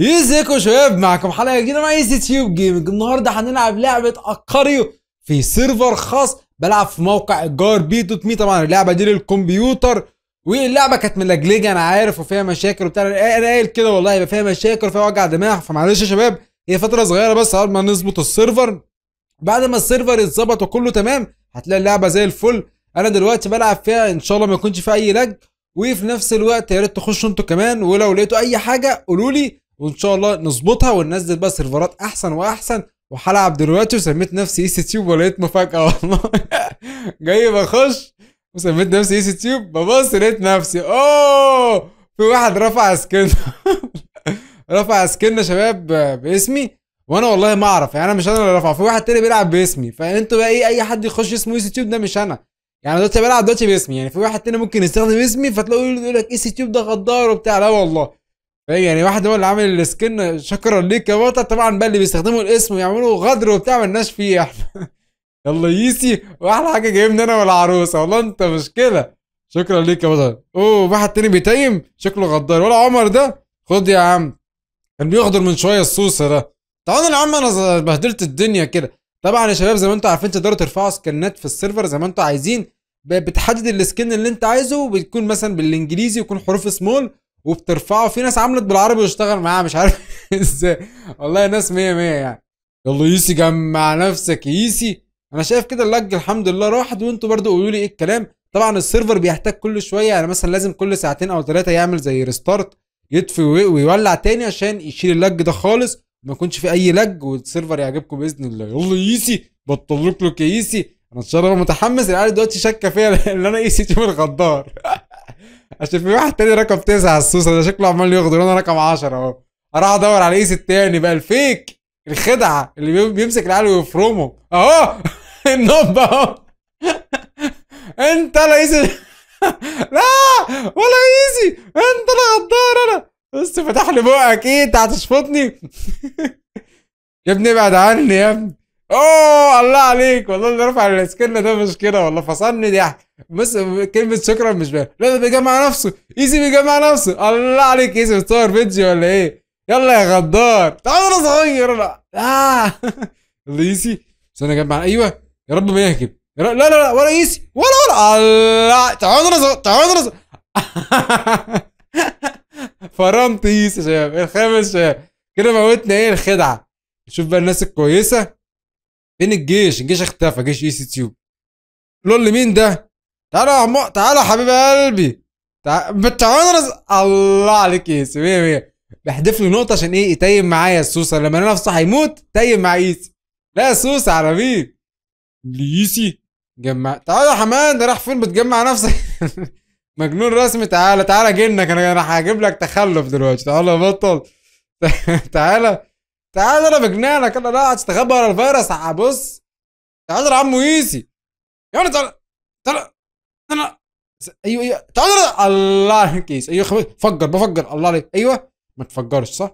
ازيكم يا شباب معكم حلقة جديدة مع Easy Tube Gaming النهارده هنلعب لعبة Agario في server خاص بلعب في موقع جار بي dot me. طبعا اللعبة دي للكمبيوتر واللعبة كانت ملجلجه أنا عارف وفيها مشاكل وبتاع. أنا قايل كده والله يبقى فيها مشاكل وفيها وجع دماغ. فمعلش يا شباب هي فترة صغيرة بس أول ما نظبط ال server. بعد ما ال server يتظبط وكله تمام هتلاقي اللعبة زي الفل. أنا دلوقتي بلعب فيها إن شاء الله ما يكونش فيها أي lag وفي نفس الوقت يا ريت تخشوا أنتوا كمان ولو لقيتوا أي حاجة قولوا لي. وإن شاء الله نظبطها وننزل بقى سيرفرات أحسن وأحسن. وهلعب دلوقتي وسميت نفسي اي سي تيوب ولقيت مفاجأة والله. جاي بخش وسميت نفسي اي سي تيوب ببص لقيت نفسي. أوه! في واحد رفع skin رفع skin شباب باسمي وأنا والله ما أعرف يعني أنا مش أنا اللي رفعه في واحد تاني بيلعب باسمي. فأنتوا بقى إيه أي حد يخش اسمه اي سي تيوب ده مش أنا. يعني دلوقتي بلعب دلوقتي باسمي يعني في واحد تاني ممكن يستخدم اسمي فتلاقوا يقول لك اي سي تيوب ده غدار وبتاع. لا والله. يعني واحد هو اللي عامل ال skin شكرا ليك يا بطل. طبعا بقى اللي بيستخدموا الاسم ويعملوا غدر وبتاع مالناش فيه إحنا يلا ييسي وأحلى حاجة جايبني أنا والعروسة. والله أنت مشكلة. شكرا ليك يا بطل. أوه واحد تاني بيتيم. شكله غدار. ولا عمر ده. خد يا عم. كان بيغدر من شوية السوسه ده. تعالوا يا عم أنا بهدلت الدنيا كده. طبعا يا شباب زي ما أنتم عارفين تقدروا ترفعوا سكنات في ال server زي ما أنتم عايزين. بتحدد ال skin اللي انت عايزه وبتكون مثلا بالإنجليزي ويكون حروف سمول وبترفعه. في ناس عملت بالعربي واشتغل معاها مش عارف إزاي. والله ناس مية مية يعني. يلا ييسي جمع نفسك ييسي أنا شايف كده ال lag الحمد لله. راحت وأنتوا برضو قولوا لي إيه الكلام. طبعا ال server بيحتاج كل شوية يعني مثلا لازم كل ساعتين أو ثلاثة يعمل زي restart يطفي ويولع تاني عشان يشيل ال lag ده خالص. ما يكونش في أي lag وال server يعجبكم بإذن الله. يلا ييسي بطل لك يا ييسي أنا إن شاء الله متحمس. العيال دلوقتي شاكة فيا ان أنا ييسي تيم الغدار. عشان في واحد تاني رقم تسعة السوسه ده شكله عمال يغدر وأنا رقم 10 أهو. أروح أدور على ايس التاني بقى الفيك الخدعة اللي بيمسك العيال ويفرمه أهو! النوب أهو! أنت لا إيزي! لا! ولا إيزي! أنت لا غدار أنا! بس فتح لي بقك إيه أنت هتشفطني. يا ابني ابعد عني يا ابني. أوه! الله عليك والله اللي رفع ال skin ده مش كده والله فصلني ضحك. بس كلمة شكرا مش باين لا ده بيجمع نفسه. إيزي بيجمع نفسه. الله عليك إيزي بتصور فيديو ولا إيه؟ يلا يا غدار. تعال أنا صغير. لا يلا إيزي. استنى اجمع أيوه. يا رب ما يهجم. لا لا لا ولا إيزي. ولا ولا. الله. تعال أنا تعال أنا فرمت إيزي يا شباب. الخامس شباب؟ كده موتنا إيه الخدعة؟ شوف بقى الناس الكويسة. فين الجيش؟ الجيش اختفى. جيش اي سي تيوب. لول مين ده؟ تعالى يا عمو تعالى يا حبيب قلبي. تعالى تعالى الله عليك يا ياسي مية مية بحذف له نقطة عشان إيه؟ يتيم معايا السوسه لما أنا نفسه هيموت تيم مع ايسي لا سوسة على مين؟ ليسي جمع تعالى يا حماد راح فين؟ بتجمع نفسك؟ مجنون رسمي. تعالى تعالى جنك. أنا راح هجيب لك تخلف دلوقتي. تعالى بطل. تعالى. تعال أنا بجنانك. أنا لا هتستخبى ورا الفيروس. هبص تعال يا عم ويسي يا ولد تعال تعال أنا أيوه أيوه. تعال الله كيس أيوه خبي. فجر بفجر. الله عليك. أيوه. ما تفجرش صح؟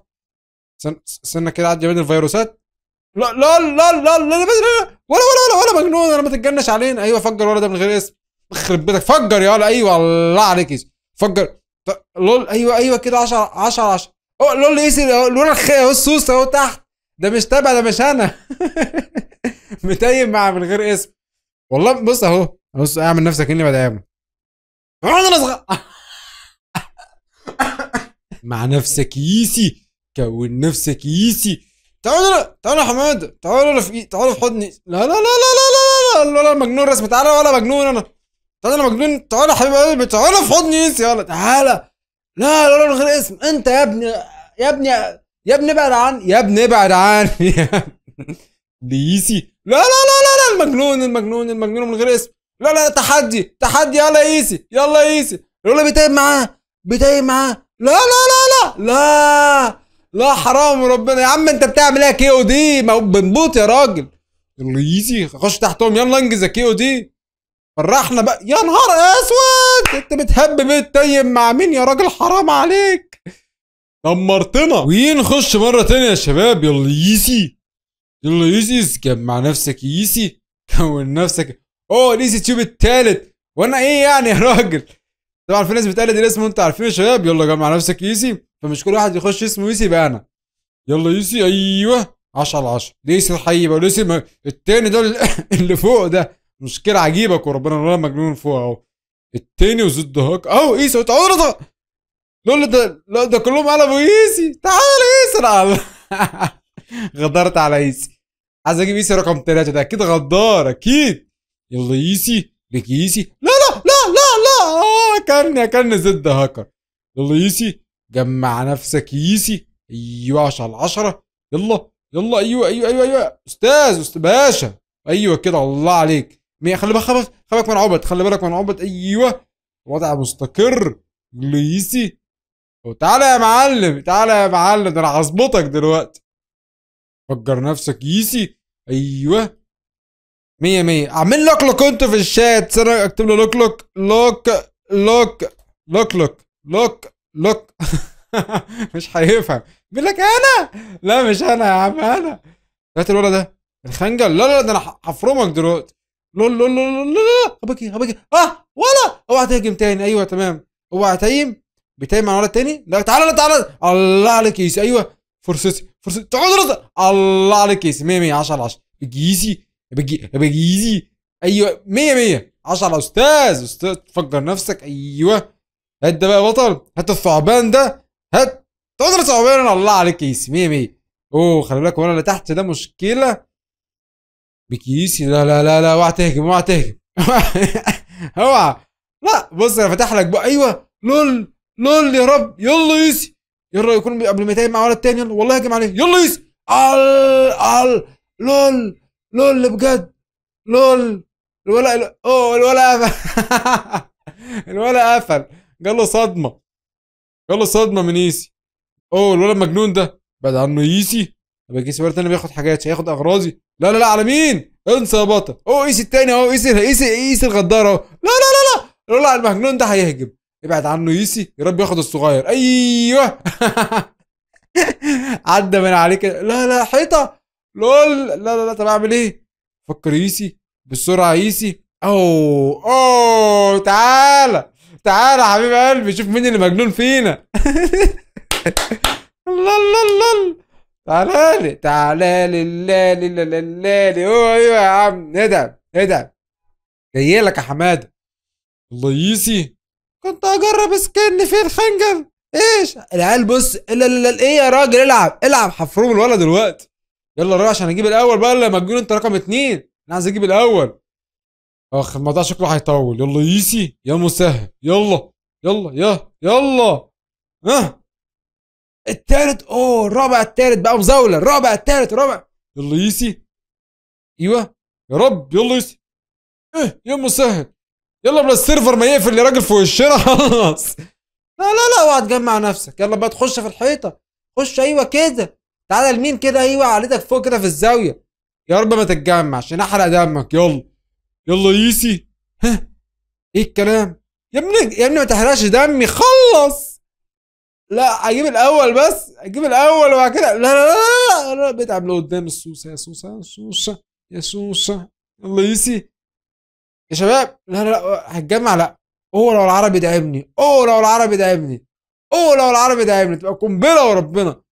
استنى كده عدي بين الفيروسات. لا لا لا لا لا لا ولا ولا ولا ولا مجنون. أنا ما تتجنش علينا. أيوه فجر ولا ده من غير اسم يخرب بيتك. فجر يا أيوه الله عليك كيس فجر. لول. أيوه أيوه كده 10 10 10 آه لول ايسي لول الخي السوس أهو تحت. ده مش تبع ده مش أنا. متيم مع من غير اسم والله بص أهو. بص اعمل نفسك اني بدعمه أنا صغير مع نفسك ييسي كون نفسك ييسي تعال تعال يا حماد تعال في تعال في حضني لا لا لا لا لا لا لا لا مجنون رسمي تعال ولا مجنون أنا تعال أنا مجنون تعال يا حبيب قلبي تعال في حضني ييسي يلا تعال لا لا لا من غير اسم انت يا ابني يا ابني يا ابني ابعد عني يا ابني ابعد عني ليسي لا لا لا لا لا المجنون المجنون المجنون من غير اسم لا لا تحدي تحدي يلا ايسي يلا ايسي يلا بيتايب معاه بيتايب معاه. لا لا لا لا لا. لا حرام ربنا. يا عم انت بتعمل إيه كي أو دي؟ بنبوط يا راجل. يلا ايزي خش تحتهم يلا انجز يا كي أو دي. فرحنا بقى. يا نهار اسود! انت بتهب بتتيم مع مين يا راجل؟ حرام عليك. دمرتنا. ونخش مرة تانية يا شباب؟ يلا ييسي يلا ييسي جمع نفسك ييسي كون نفسك. أوه الايسي تيوب التالت وأنا إيه يعني يا راجل؟ طبعا في ناس بتقلد الاسم وانتوا عارفين يا شباب يلا جمع نفسك ييسي فمش كل واحد يخش اسمه ييسي يبقى أنا. يلا يوسي أيوه. 10 على 10 ليس الحي بقى. ليس الم... التاني ده اللي فوق ده. مشكلة عجيبك وربنا الله مجنون فوق أهو. التاني وزد هاك. أهو ايسي تعالى لول ده لا ده كلهم قلبوا ايسي تعال ايسي على غدرت على ايسي عايز أجيب ايسي رقم ثلاثة ده أكيد غدار أكيد. يلا ايسي لك ايسي لا لا لا لا لا. آه كان كان زد هاكر. يلا ايسي جمع نفسك ايسي أيوه 10 على 10 يلا يلا. أيوه أيوه أيوه أيوه. أستاذ أستاذ باشا. أيوه كده. الله عليك. مية. خلي بالك خلي بالك من عبد خلي بالك من عبد أيوه. وضع مستقر. ليسي تعالى يا معلم. تعالى يا معلم. ده أنا هظبطك دلوقتي. فجر نفسك يسي أيوه. مية مية. اعمل لك لوك انت في الشات. سنة اكتب له لوك لوك لوك لوك لوك لوك لوك لوك. مش هيفهم. بيقول لك أنا؟ لا مش أنا يا عم أنا. هات الولد ده الخنجل لا لا ده أنا هفرمك دلوقتي. لول لول لول لا هبكي هبكي آه ولا. أوعى تهجم تاني. أيوه تمام. أوعى تايم بتايم مع ولد تاني؟ لا تعالى تعالى. الله عليك يس أيوه. فرصتي فرصتي. تعال الله عليك يس 100 100 10 على 10 بجيزي بجي بجيزي أيوه 100 100 10 على أستاذ أستاذ تفجر نفسك. أيوه. هات ده بقى بطل. هات الثعبان ده. هات. تقدر ثعبان. الله عليك يس 100 100 أوه خلي بالك وأنا اللي تحت ده مشكلة. بكيسي لا لا لا لا اوعى تهجم اوعى تهجم. اوعى. لا بص أنا فاتح لك بقى. أيوه. لول لول يا رب. يلا يسي يلا يكون قبل ما يتعب مع ولد تاني. يلا والله هجم عليه يلا يسي أل أل. لول. لول بجد لول الولا أوه الولا قفل. الولا قفل. جاله صدمة. جاله صدمة من إيسي. أوه الولد المجنون ده. بعد عنه يسي يبقى كيسي ولد تاني بياخد حاجات هياخد أغراضي. لا لا لا على مين؟ انسى يا بطل. أوه إيسي التاني أهو إيسي ايسي إيسي الغدار أهو. لا لا لا لا. لا المجنون ده هيهجم. ابعد عنه يسي يا رب ياخد الصغير. أيوه. عدى من عليك. لا لا حيطة. لول! لا لا لا طب أعمل إيه؟ فكر يسي بسرعة يسي أوه أوه تعالى تعالى يا حبيب قلبي شوف مين اللي مجنون فينا. الله الله الله تعالى لي تعالى لي لا لي لا اوه أيوه يا عم. ادعم ادعم جاي لك يا حماده الله يسي كنت أجرب سكن في الخنجر. إيش؟ العيال بص لا لا لا إيه يا راجل؟ العب العب حفروم الولد دلوقتي يلا روح عشان أجيب الأول بقى لما تجيب انت رقم اتنين. أنا عايز أجيب الأول. اخ الموضوع شكله هيطول. يلا يسي. يا مسهل. يلا. يلا. يا. يلا. ها. التالت. اوه الرابع التالت بقى مزاولة. الرابع التالت. الرابع. يلا يسي. أيوه. يا رب. يلا يسي. إيه يا مسهل. يلا بلا السيرفر ما يقفل يا راجل في وشنا. خلاص. لا لا لا اوعى تجمع نفسك. يلا بقى تخش في الحيطة. خش أيوه كده. تعالى لمين كده؟ أيوه عليتك فوق كده في الزاوية. يا رب ما تتجمع عشان احرق دمك. يلا. يلا يسي ها؟ إيه الكلام؟ يا ابني يا ابني ما تحرقش دمي. خلص. لا أجيب الأول بس. أجيب الأول وبعد كده. لا لا لا لا. بتعب لقدام السوسه يا سوسة يا سوسة. يا سوسة. يلا يسي يا شباب. لا لا لا. هتجمع؟ لا. اوه لو العربي دعمني اوه لو العربي دعمني اوه لو العربي دعمني تبقى قنبلة وربنا.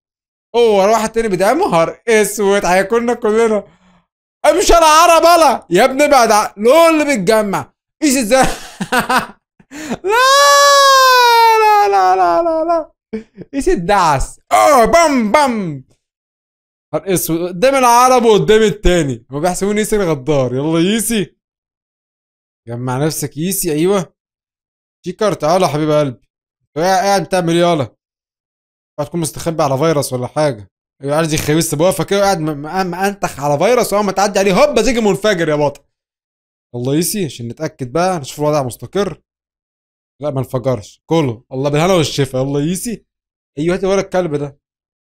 أوه لو واحد تاني بيدعم نهار أسود هياكلنا كلنا. مش أنا عرب أنا يا ابني ابعد لو اللي بيتجمع. إيش إزاي؟ لا لا لا لا لا لا. إيش الدعس؟ آه بام بام نهار أسود. قدام العرب وقدام التاني. هما بيحسبوني يسي الغدار. يلا يسي جمع نفسك يسي أيوه. شيكر تعالى يا حبيب قلبي. قاعد بتعمل يالا قاعد تكون مستخبي على فيروس ولا حاجة. قاعد زي خبيث بوافه كده قاعد مأنتخ على فيروس أول ما تعدي عليه هوبا تيجي منفجر يا بطل. الله يسي عشان نتأكد بقى نشوف الوضع مستقر. لا ما انفجرش. كله. الله بالهنا والشفا. يلا يسي. أيوه هاتي ورا الكلب ده؟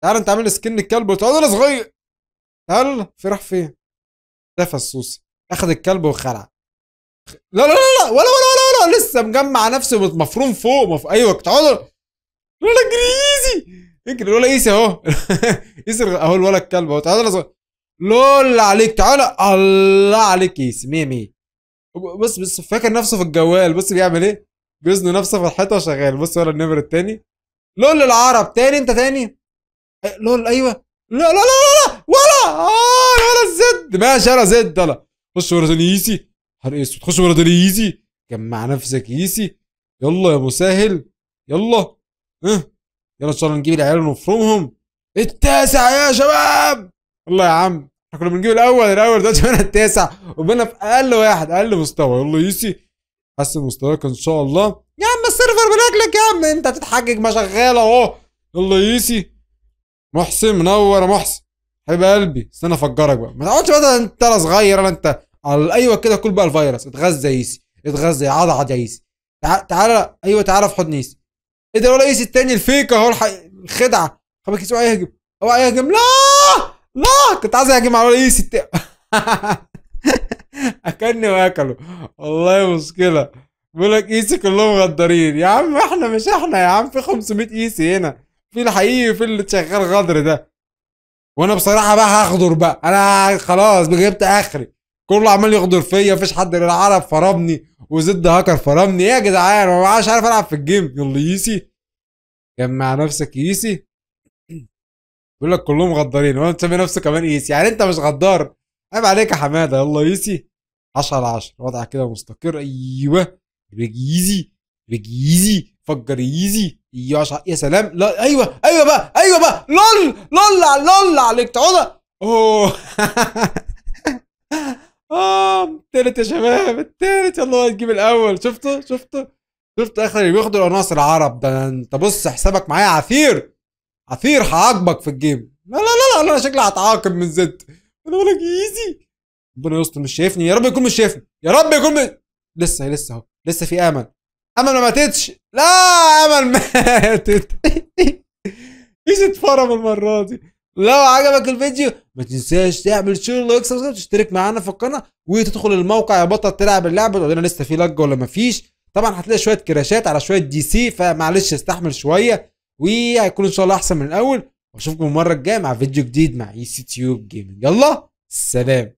تعال أنت عامل سكن الكلب وتقعد أنا صغير. تعال في راح فين؟ دفى السوسي اخد الكلب وخلع. لا لا لا لا ولا ولا ولا ولا لسه مجمع نفسه مفروم فوق مف... أيوه تعالى لا اجري اجري ولا ايسي أهو. ايسي أهو الولا الكلب أهو. تعالى صغير لول عليك. تعالى الله عليك ايسي مية مية بص بص فاكر نفسه في الجوال. بص بيعمل إيه؟ بيزن نفسه في الحيطة وشغال. بص ولا النمر التاني. لول العرب. تاني؟ أنت تاني؟ لول أيوه. لا لا لا لا لا ولا. آه ولا الزد ماشي أنا زد. أنا خش ورا ايسي نهار أسود. خش ورا ايسي جمع نفسك ايسي يلا يا مسهل. يلا. آه يلا إن شاء الله نجيب العيال ونفرمهم. التاسع يا شباب! يلا يا عم. إحنا كنا بنجيب الأول الأول دلوقتي بقينا التاسع. وبقينا في أقل واحد أقل مستوى. يلا يوسي. حسن مستواك إن شاء الله. يا عم السيرفر بلاجلك يا عم. أنت بتتحجج ما شغال أهو. يلا يوسي. محسن منور يا محسن. حبيب قلبي استنى أفجرك بقى. ما تقعدش بقى أنت لا صغير أنا أنت على أيوه كده كل بقى الفيروس. اتغذى يا يوسي. اتغذى عضعض يا يوسي. تع- تعالى أيوه تعالى في حضن يوسي. إيه ده يوسي التاني الفيك أهو الخدعة. خبك يسوع يهجم. اوعى يهجم؟ لا! لا! كنت عايز أهجم على يوسي التاني أكلني وأكله. والله مشكلة. بيقول لك ايسي كلهم غدارين. يا عم إحنا مش إحنا يا عم في 500 ايسي هنا. في الحقيقي وفي اللي شغال غدر ده. وأنا بصراحة بقى هغدر بقى. أنا خلاص جبت آخري. كله عمال يغدر فيا مفيش حد غير العرب فرمني وزد هاكر فرمني. إيه يا جدعان؟ أنا مش عارف ألعب في الجيم. يلا ييسي جمع نفسك ييسي بيقول لك كلهم غدارين. وأنا مسمي نفسه كمان ييسي يعني أنت مش غدار. عيب عليك يا حمادة. يلا ييسي 10 على 10 وضع كده مستقر. أيوه. ريج ايزي فجر أيوه عش- يا سلام. لا أيوه. أيوه بقى. أيوه بقى. لول. لول لول عليك. تعالى أوه. التالت يا شباب التالت. يلا نجيب الأول. شفتوا شفتوا شفتوا آخر بياخدوا العناصر العرب. ده أنت بص حسابك معايا. عثير. عثير هعاقبك في ال game. لا لا لا لا أنا شكلي هتعاقب من زد. أنا بقول لك AC ربنا يستر. مش شايفني؟ يا رب يكون مش شايفني. يا رب يكون مش... لسه لسه أهو. لسه في آمل. آمل ما ماتتش. لا آمل ماتت. إيش اتفرم المرة دي؟ لو عجبك الفيديو ما تنساش تعمل share like subscribe تشترك معانا في القناة وتدخل الموقع يا بطل تلعب اللعبة. تقول لنا لسه في lag ولا ما فيش طبعا هتلاقي شوية crash ات على شوية DC فمعلش استحمل شوية وهيكون إن شاء الله أحسن من الأول. وأشوفكم المرة الجاية مع فيديو جديد مع AC Tube Gaming. يلا سلام.